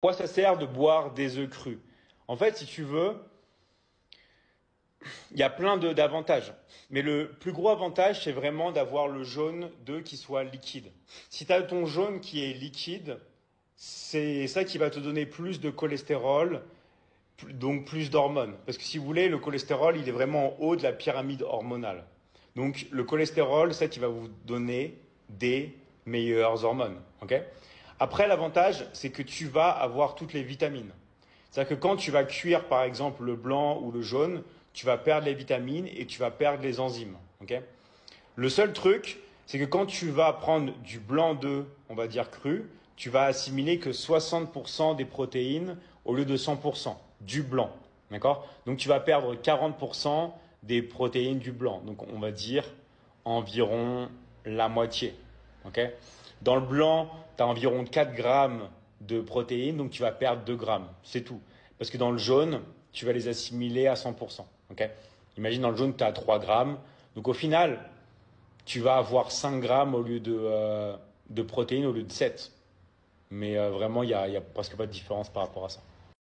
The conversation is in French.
Pourquoi ça sert de boire des œufs crus? En fait, si tu veux, il y a plein d'avantages. Mais le plus gros avantage, c'est vraiment d'avoir le jaune d'œuf qui soit liquide. Si tu as ton jaune qui est liquide, c'est ça qui va te donner plus de cholestérol, donc plus d'hormones. Parce que si vous voulez, le cholestérol, il est vraiment en haut de la pyramide hormonale. Donc le cholestérol, c'est ça qui va vous donner des meilleures hormones. Après, l'avantage, c'est que tu vas avoir toutes les vitamines. C'est-à-dire que quand tu vas cuire, par exemple, le blanc ou le jaune, tu vas perdre les vitamines et tu vas perdre les enzymes. le seul truc, c'est que quand tu vas prendre du blanc d'œuf, on va dire cru, tu vas assimiler que 60% des protéines au lieu de 100% du blanc. D'accord? Donc tu vas perdre 40% des protéines du blanc. Donc on va dire environ la moitié. Dans le blanc, tu as environ 4 grammes de protéines, donc tu vas perdre 2 grammes. C'est tout. Parce que dans le jaune, tu vas les assimiler à 100%. Imagine dans le jaune, tu as 3 grammes. Donc au final, tu vas avoir 5 grammes au lieu de, euh, de protéines au lieu de 7. Mais euh, vraiment, il n'y a, a presque pas de différence par rapport à ça.